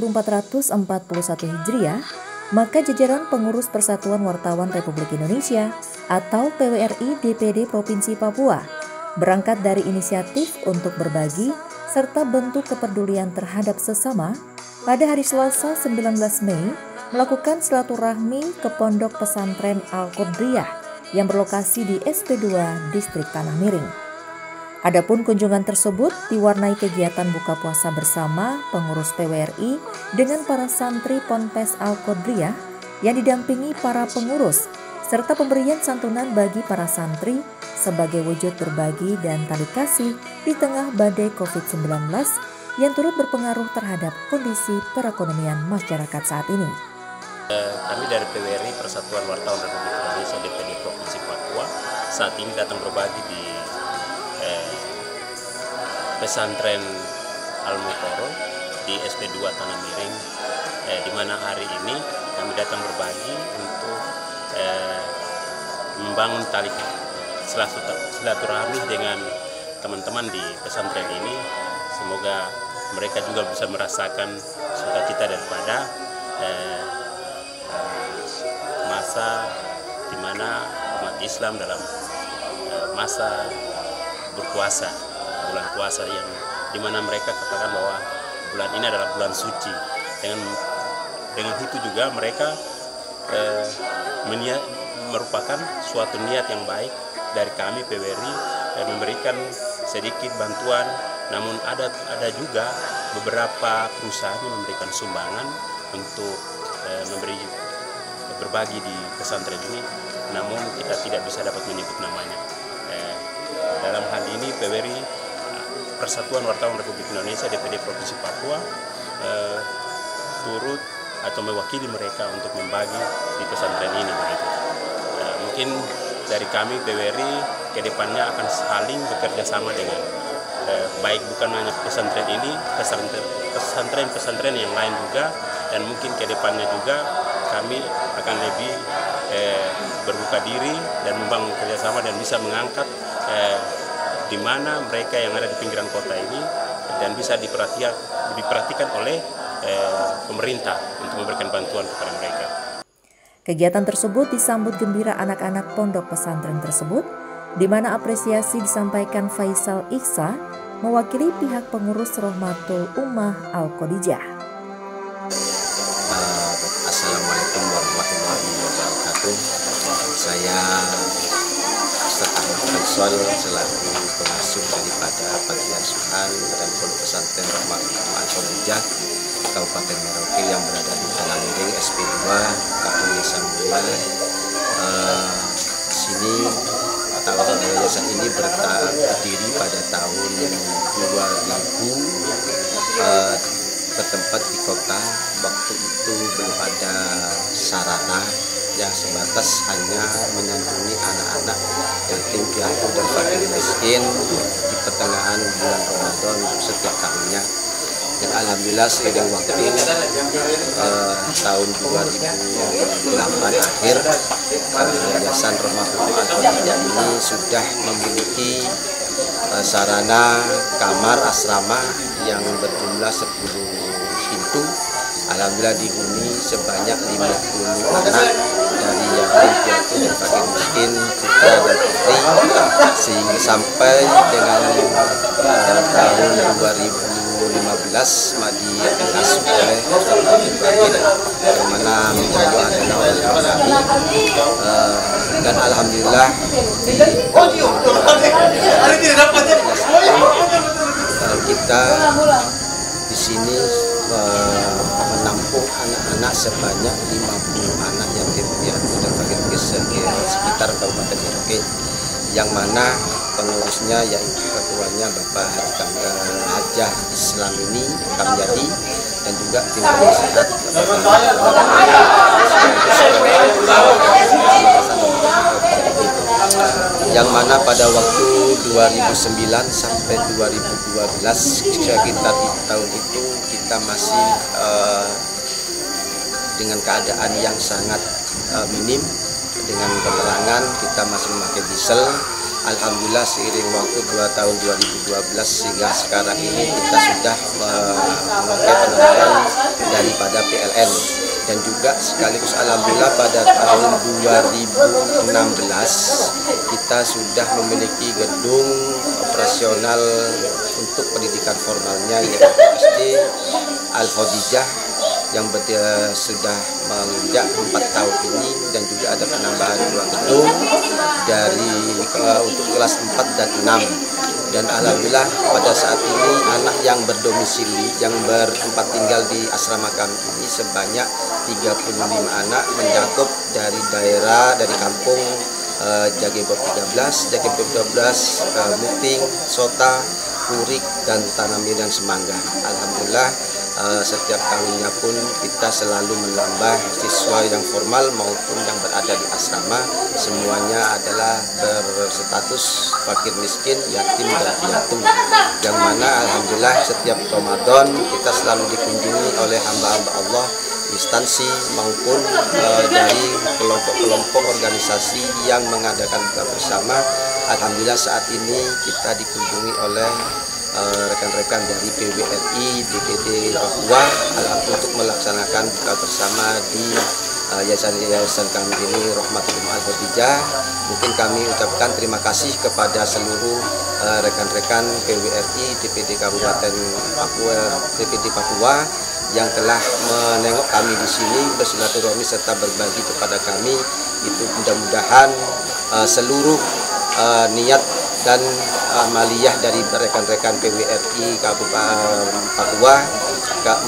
1441 Hijriah, maka jajaran pengurus Persatuan Wartawan Republik Indonesia atau PWRI DPD Provinsi Papua berangkat dari inisiatif untuk berbagi serta bentuk kepedulian terhadap sesama pada hari Selasa 19 Mei melakukan silaturahmi ke Pondok Pesantren Al-Qudriyah yang berlokasi di SP2 Distrik Tanah Miring. Adapun kunjungan tersebut diwarnai kegiatan buka puasa bersama pengurus PWRI dengan para santri Ponpes Al-Qodriyah yang didampingi para pengurus serta pemberian santunan bagi para santri sebagai wujud berbagi dan tali kasih di tengah badai COVID-19 yang turut berpengaruh terhadap kondisi perekonomian masyarakat saat ini. Eh, kami dari PWRI Persatuan Wartawan Republik Indonesia DPD Provinsi Papua saat ini datang berbagi di pesantren Al Mukoro di SP2 Tanah Miring. Eh, di mana hari ini kami datang berbagi untuk eh, membangun tali silaturahmi dengan teman-teman di pesantren ini. Semoga mereka juga bisa merasakan sukacita daripada eh, masa di mana umat Islam dalam eh, masa berpuasa bulan puasa yang di mana mereka katakan bahwa bulan ini adalah bulan suci. Dengan dengan itu juga mereka eh, meniat, merupakan suatu niat yang baik dari kami PWRI dan memberikan sedikit bantuan. Namun ada ada juga beberapa perusahaan yang memberikan sumbangan untuk eh, memberi berbagi di pesantren ini. Namun kita tidak bisa dapat menyebut namanya. Eh, dalam hal ini PWRI Persatuan Wartawan Republik Indonesia DPD Provinsi Papua eh, turut atau mewakili mereka untuk membagi di pesantren ini. Eh, mungkin dari kami PWRI ke depannya akan saling bekerja sama dengan eh, baik bukan hanya pesantren ini, pesantren-pesantren yang lain juga dan mungkin ke depannya juga kami akan lebih eh, berbuka diri dan membangun kerjasama dan bisa mengangkat eh, di mana mereka yang ada di pinggiran kota ini dan bisa diperhatikan, diperhatikan oleh eh, pemerintah untuk memberikan bantuan kepada mereka. Kegiatan tersebut disambut gembira anak-anak pondok pesantren tersebut, di mana apresiasi disampaikan Faisal Iksa mewakili pihak pengurus Rohmatul Ummah Al-Qodijah. Assalamualaikum warahmatullahi wabarakatuh. Saya Sol selaku daripada Panti Asuhan dan Pondok Pesantren Rahmatul Komija Kabupaten Merauke yang berada di Tanah Miring SP2 Kampung Sambil uh, sini atau yayasan ini berdiri pada tahun 2000 uh, bertempat di kota. Waktu itu belum ada sarana yang sebatas hanya menyantuni anak-anak yatim piatu dan fakir miskin Ramadan setiap tahunnya dan alhamdulillah sepanjang waktu eh, tahun 2008 akhir Yayasan Rahmatul Al ini sudah memiliki eh, sarana kamar asrama yang berjumlah 10 pintu. Alhamdulillah dihuni sebanyak 50 anak yatim piatu dan fakir miskin putra dan sehingga sampai dengan uh, tahun 2015 Madi diasuh oleh Ustaz Abdul Bakir yang mana menjadi adalah orang kami uh, dan Alhamdulillah di uh, kita di sini uh, menampung anak-anak sebanyak 50 anak yatim piatu fakir miskin sekitar Kabupaten Merauke yang mana pengurusnya yaitu ketuanya Bapak Hajah Islam ini Kamyadi dan juga tim penasehat yang mana pada waktu 2009 sampai 2012 sekitar di tahun itu kita masih uh, dengan keadaan yang sangat uh, minim dengan penerangan kita masih memakai diesel. Alhamdulillah seiring waktu 2 tahun 2012 hingga sekarang ini kita sudah memakai penerangan daripada PLN dan juga sekaligus Alhamdulillah pada tahun 2016 kita sudah memiliki gedung operasional untuk pendidikan formalnya yaitu SD Al-Khadijah yang sudah menginjak empat tahun ini dan juga ada penambahan dua gedung dari uh, untuk kelas 4 dan 6 dan alhamdulillah pada saat ini anak yang berdomisili yang bertempat tinggal di asrama kami ini sebanyak 35 anak mencakup dari daerah dari kampung uh, Jagibor 13, Jagibor 12, uh, Muting, Sota, Kurik dan Tanami dan Semangga. Alhamdulillah uh, setiap tahunnya pun kita selalu menambah siswa yang formal maupun yang berada di asrama. Semuanya adalah berstatus fakir miskin, yatim dan piatu. Yang mana alhamdulillah setiap Ramadan kita selalu dikunjungi oleh hamba-hamba Allah instansi maupun uh, dari kelompok-kelompok organisasi yang mengadakan buka bersama. Alhamdulillah saat ini kita dikunjungi oleh Eh, rekan-rekan dari PWRI DPD Papua untuk melaksanakan buka bersama di uh, yayasan-yayasan kami ini Rahmatul Al Khadijah. Mungkin kami ucapkan terima kasih kepada seluruh eh, rekan-rekan PWRI DPD Kabupaten Papua DPD Papua yang telah menengok kami di sini bersilaturahmi serta berbagi kepada kami itu mudah-mudahan uh, seluruh uh, niat dan amaliyah dari rekan-rekan PWRI Kabupaten Papua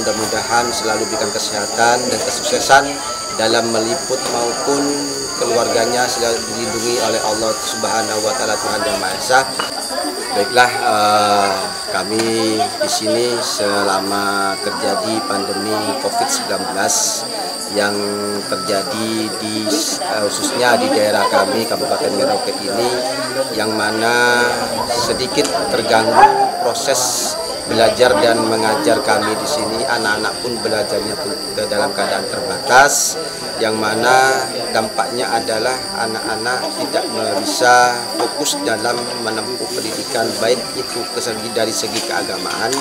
mudah-mudahan selalu berikan kesehatan dan kesuksesan dalam meliput maupun keluarganya selalu dilindungi oleh Allah Subhanahu wa taala Tuhan Yang Maha Esa. Baiklah uh, kami di sini selama terjadi pandemi Covid-19 yang terjadi di uh, khususnya di daerah kami Kabupaten Merauke ini yang mana sedikit terganggu proses belajar dan mengajar kami di sini. Anak-anak pun belajarnya pun dalam keadaan terbatas yang mana dampaknya adalah anak-anak tidak bisa fokus dalam menempuh pendidikan baik itu dari segi keagamaan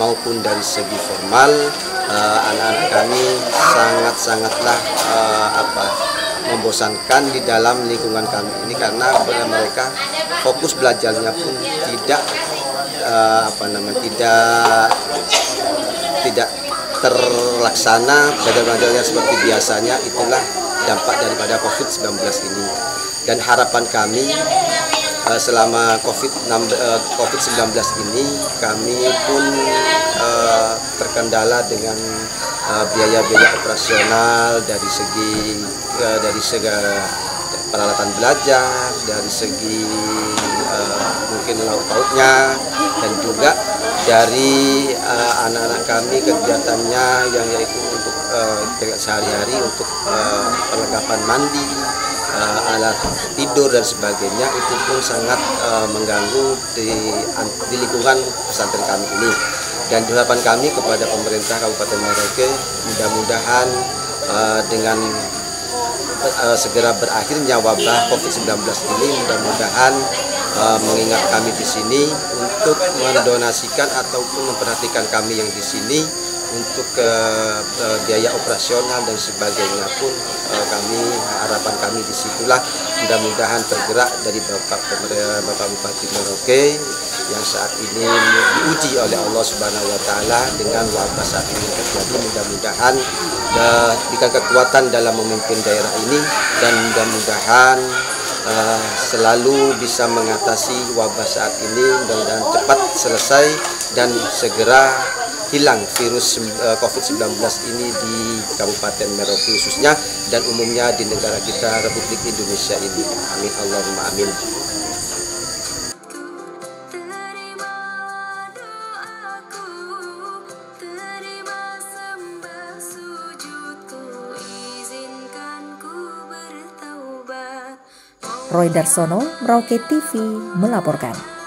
maupun dari segi formal Eh, anak-anak uh, kami sangat-sangatlah uh, apa membosankan di dalam lingkungan kami. Ini karena mereka fokus belajarnya pun tidak uh, apa namanya tidak tidak terlaksana belajar-belajarnya seperti biasanya. Itulah dampak daripada COVID-19 ini. Dan harapan kami selama COVID-19 COVID ini kami pun terkendala dengan biaya-biaya operasional dari segi dari segi peralatan belajar, dari segi mungkin laut pautnya dan juga dari anak-anak kami kegiatannya yang yaitu untuk sehari-hari untuk perlengkapan mandi, uh, alat tidur dan sebagainya itu pun sangat uh, mengganggu di, di lingkungan pesantren kami ini. Dan harapan kami kepada pemerintah Kabupaten Merauke mudah-mudahan uh, dengan uh, segera berakhirnya wabah COVID-19 ini mudah-mudahan uh, mengingat kami di sini untuk mendonasikan ataupun memperhatikan kami yang di sini untuk uh, uh, biaya operasional dan sebagainya pun uh, kami harapan kami di situlah mudah-mudahan tergerak dari Bapak Bapak Bupati Merauke yang saat ini diuji oleh Allah Subhanahu wa taala dengan wabah saat ini terjadi. Mudah-mudahan diberikan kekuatan dalam memimpin daerah ini dan mudah-mudahan uh, selalu bisa mengatasi wabah saat ini mudah-mudahan cepat selesai dan segera hilang virus uh, COVID-19 ini di Kabupaten Merauke khususnya dan umumnya di negara kita Republik Indonesia ini. Amin Allahumma amin. Roy Darsono, Merauke TV, melaporkan.